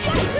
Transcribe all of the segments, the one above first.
下 一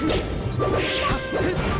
あっ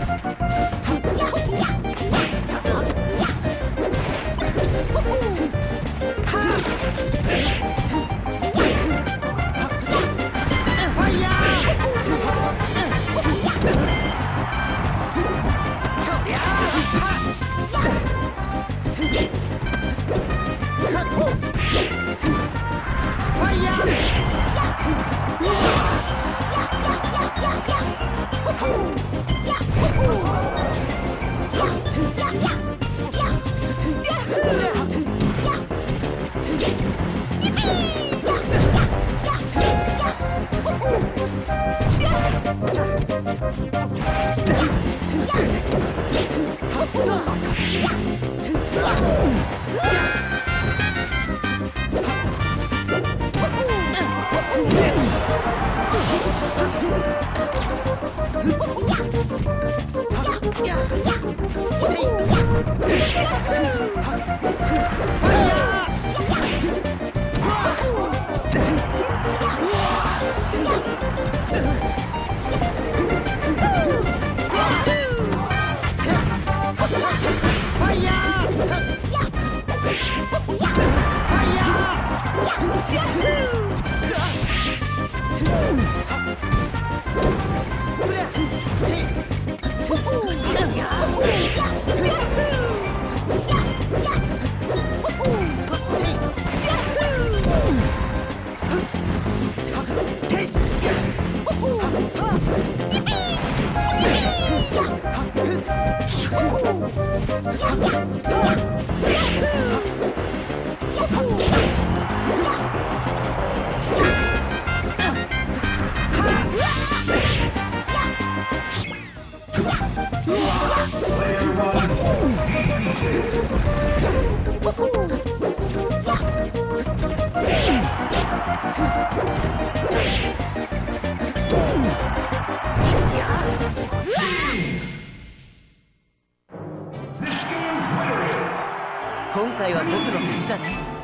Yeah! 今回は僕の勝ちだね